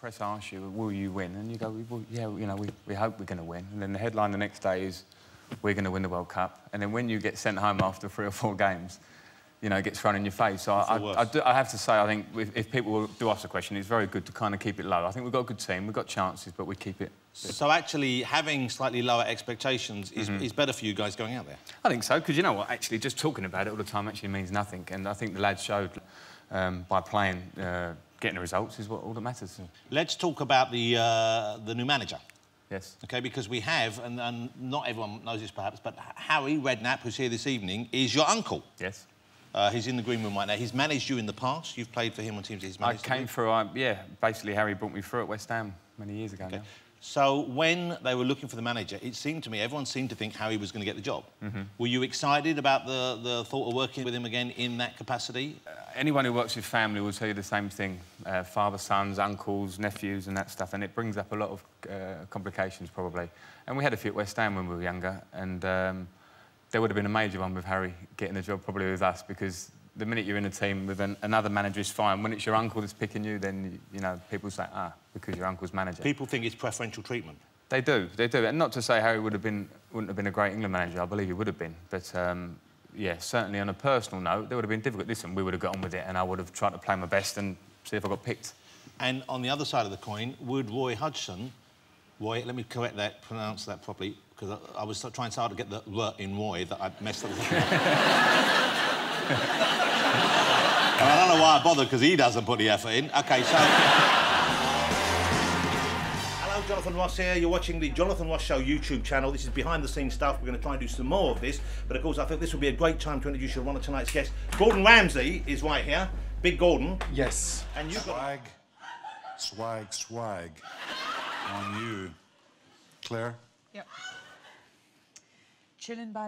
press asks you, will you win? And you go, well, yeah, you know, we, we hope we're going to win. And then the headline the next day is, we're going to win the World Cup. And then when you get sent home after three or four games, you know, it gets thrown in your face. So I, I, I, do, I, have to say, I think if, if, people do ask the question, it's very good to kind of keep it low. I think we've got a good team, we've got chances, but we keep it. So actually, having slightly lower expectations is, mm -hmm. is better for you guys going out there. I think so, because you know what? Actually, just talking about it all the time actually means nothing. And I think the lads showed um, by playing, uh, getting the results is what all that matters. Let's talk about the uh, the new manager. Yes. Okay, because we have, and, and, not everyone knows this perhaps, but Harry Redknapp, who's here this evening, is your uncle. Yes. Uh, he's in the green room right now. He's managed you in the past. You've played for him on teams he's managed. I came through, uh, yeah, basically Harry brought me through at West Ham many years ago okay. now. So when they were looking for the manager, it seemed to me, everyone seemed to think Harry was going to get the job. Mm -hmm. Were you excited about the, the thought of working with him again in that capacity? Uh, anyone who works with family will tell you the same thing. Uh, father, sons, uncles, nephews and that stuff. And it brings up a lot of uh, complications, probably. And we had a few at West Ham when we were younger. And um, there would have been a major one with Harry getting the job, probably with us, because the minute you're in a team with an, another manager is fine. When it's your uncle that's picking you, then, you, you know, people say, ah, because your uncle's manager. People think it's preferential treatment. They do, they do. And not to say Harry would have been, wouldn't have been a great England manager. I believe he would have been. But, um, yeah, certainly on a personal note, it would have been difficult. Listen, we would have got on with it and I would have tried to play my best and see if I got picked. And on the other side of the coin, would Roy Hodgson, Roy, let me correct that, pronounce that properly, because I, I, was trying so hard to get the R in Roy that I messed up. I don't know why I bother, because he doesn't put the effort in. OK, so... Hello, Jonathan Ross here. You're watching the Jonathan Ross Show YouTube channel. This is behind-the-scenes stuff. We're going to try and do some more of this. But, of course, I think this would be a great time to introduce you to one of tonight's guests. Gordon Ramsay is right here. Big Gordon. Yes. And you Swag, got... swag, swag on you. Claire? Yep. Chilling by